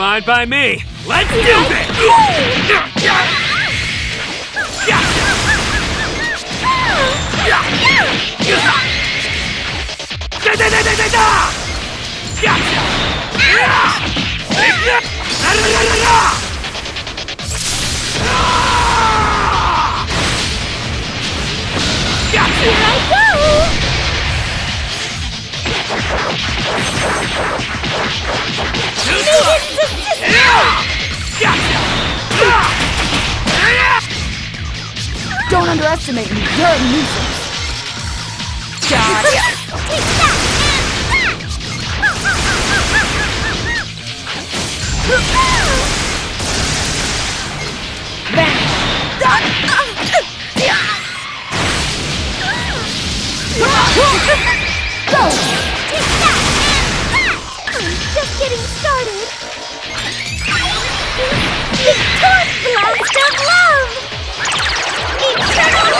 fine by me. Let's do this! Don't underestimate me. You're a nuisance. Getting started. The Torch Blast of Love! Eternal